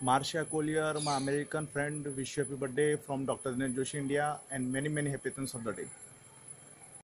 Marcia Collier, my American friend, wish you happy birthday from Dr. Dinesh Joshi India, and many happy returns of the day.